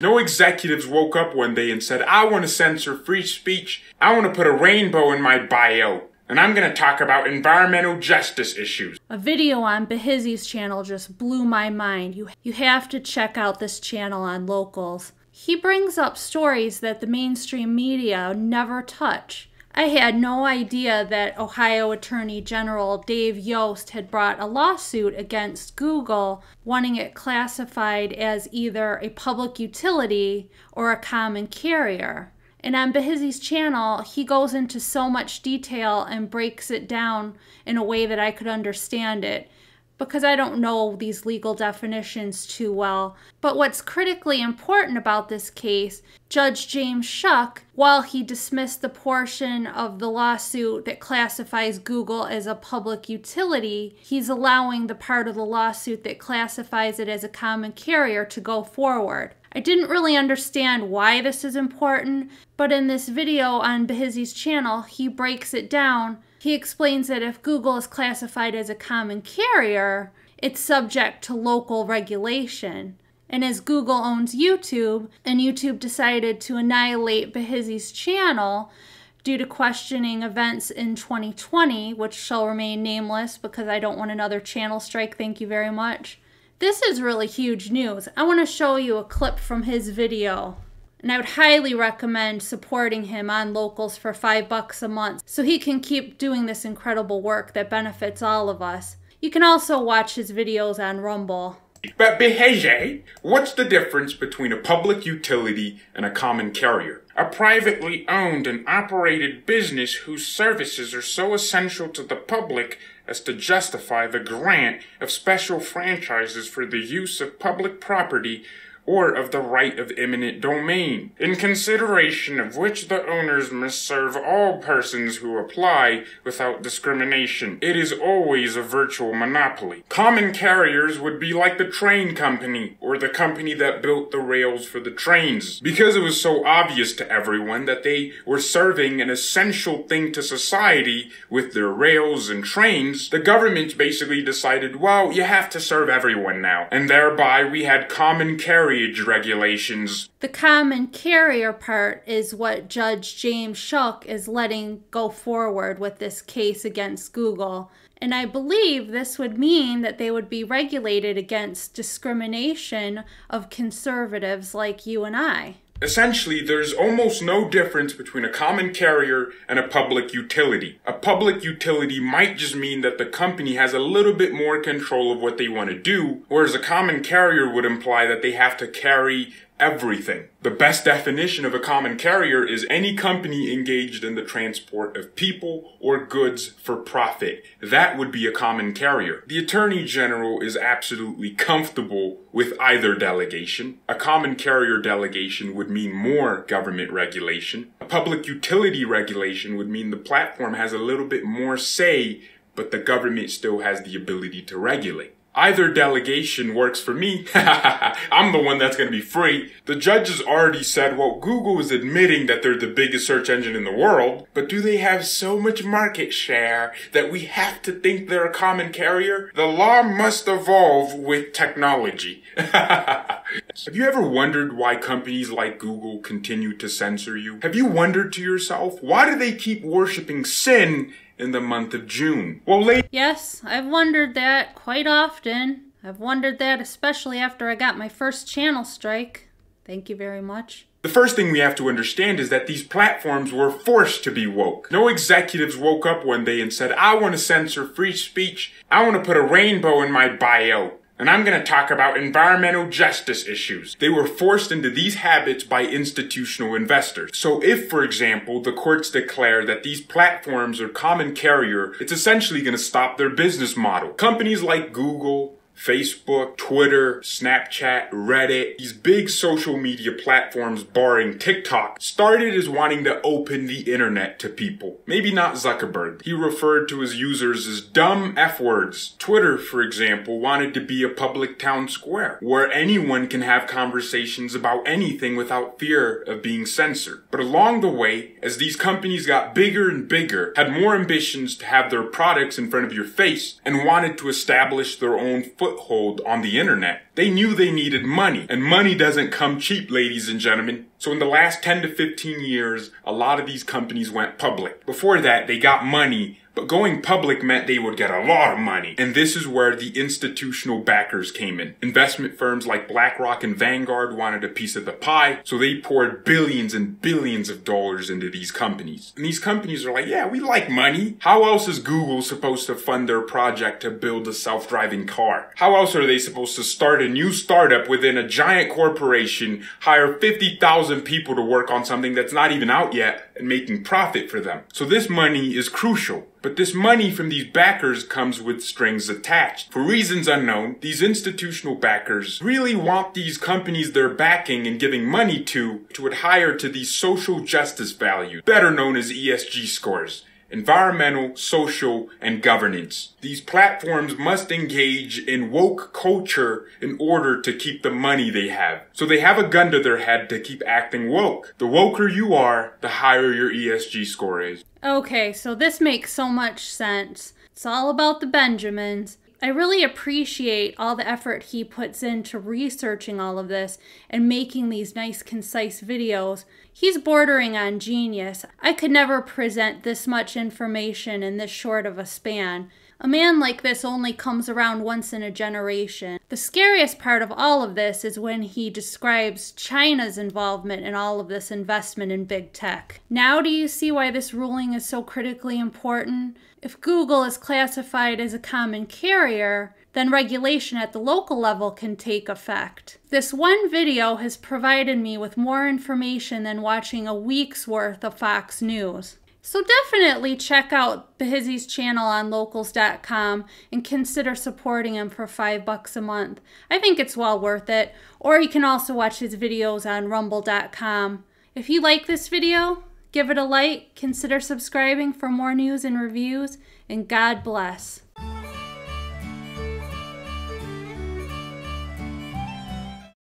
No executives woke up one day and said, I want to censor free speech. I want to put a rainbow in my bio. And I'm going to talk about environmental justice issues. A video on Behizy's channel just blew my mind. You, you have to check out this channel on Locals. He brings up stories that the mainstream media never touch. I had no idea that Ohio Attorney General Dave Yost had brought a lawsuit against Google, wanting it classified as either a public utility or a common carrier. And on Behizy's channel, he goes into so much detail and breaks it down in a way that I could understand it because I don't know these legal definitions too well. But what's critically important about this case, Judge James Schuck, while he dismissed the portion of the lawsuit that classifies Google as a public utility, he's allowing the part of the lawsuit that classifies it as a common carrier to go forward. I didn't really understand why this is important, but in this video on Behizy's channel, he breaks it down he explains that if Google is classified as a common carrier, it's subject to local regulation. And as Google owns YouTube, and YouTube decided to annihilate Behizy's channel due to questioning events in 2020, which shall remain nameless because I don't want another channel strike, thank you very much. This is really huge news. I want to show you a clip from his video. And I would highly recommend supporting him on locals for five bucks a month so he can keep doing this incredible work that benefits all of us. You can also watch his videos on Rumble. But Behizy, what's the difference between a public utility and a common carrier? A privately owned and operated business whose services are so essential to the public as to justify the grant of special franchises for the use of public property or of the right of eminent domain, in consideration of which the owners must serve all persons who apply without discrimination. It is always a virtual monopoly. Common carriers would be like the train company, or the company that built the rails for the trains, because it was so obvious to everyone that they were serving an essential thing to society with their rails and trains, the government basically decided, well, you have to serve everyone now. And thereby we had common carriers carriage regulations. The common carrier part is what Judge James Schuck is letting go forward with this case against Google. And I believe this would mean that they would be regulated against discrimination of conservatives like you and I. Essentially, there's almost no difference between a common carrier and a public utility. A public utility might just mean that the company has a little bit more control of what they want to do, whereas a common carrier would imply that they have to carry everything. The best definition of a common carrier is any company engaged in the transport of people or goods for profit. That would be a common carrier. The Attorney General is absolutely comfortable with either delegation. A common carrier delegation would mean more government regulation. A public utility regulation would mean the platform has a little bit more say, but the government still has the ability to regulate. Either delegation works for me. I'm the one that's going to be free. The judges already said, well, Google is admitting that they're the biggest search engine in the world, but do they have so much market share that we have to think they're a common carrier? The law must evolve with technology. have you ever wondered why companies like Google continue to censor you? Have you wondered to yourself, why do they keep worshiping sin in the month of June. Well, late. Yes, I've wondered that quite often. I've wondered that especially after I got my first channel strike. Thank you very much. The first thing we have to understand is that these platforms were forced to be woke. No executives woke up one day and said, I want to censor free speech. I want to put a rainbow in my bio and I'm going to talk about environmental justice issues. They were forced into these habits by institutional investors. So if, for example, the courts declare that these platforms are common carrier, it's essentially going to stop their business model. Companies like Google, Facebook, Twitter, Snapchat, Reddit, these big social media platforms barring TikTok started as wanting to open the internet to people. Maybe not Zuckerberg. He referred to his users as dumb F words. Twitter, for example, wanted to be a public town square where anyone can have conversations about anything without fear of being censored. But along the way, as these companies got bigger and bigger, had more ambitions to have their products in front of your face, and wanted to establish their own foot foothold on the internet. They knew they needed money, and money doesn't come cheap, ladies and gentlemen. So in the last 10 to 15 years, a lot of these companies went public. Before that, they got money but going public meant they would get a lot of money. And this is where the institutional backers came in. Investment firms like BlackRock and Vanguard wanted a piece of the pie, so they poured billions and billions of dollars into these companies. And these companies are like, yeah, we like money. How else is Google supposed to fund their project to build a self-driving car? How else are they supposed to start a new startup within a giant corporation, hire 50,000 people to work on something that's not even out yet, and making profit for them? So this money is crucial. But this money from these backers comes with strings attached. For reasons unknown, these institutional backers really want these companies they're backing and giving money to to adhere to these social justice values, better known as ESG scores environmental, social, and governance. These platforms must engage in woke culture in order to keep the money they have. So they have a gun to their head to keep acting woke. The woker you are, the higher your ESG score is. Okay, so this makes so much sense. It's all about the Benjamins. I really appreciate all the effort he puts into researching all of this and making these nice, concise videos. He's bordering on genius. I could never present this much information in this short of a span. A man like this only comes around once in a generation. The scariest part of all of this is when he describes China's involvement in all of this investment in big tech. Now, do you see why this ruling is so critically important? If Google is classified as a common carrier, then regulation at the local level can take effect. This one video has provided me with more information than watching a week's worth of Fox News. So definitely check out Behizy's channel on locals.com and consider supporting him for five bucks a month. I think it's well worth it. Or you can also watch his videos on rumble.com. If you like this video, give it a like, consider subscribing for more news and reviews, and God bless.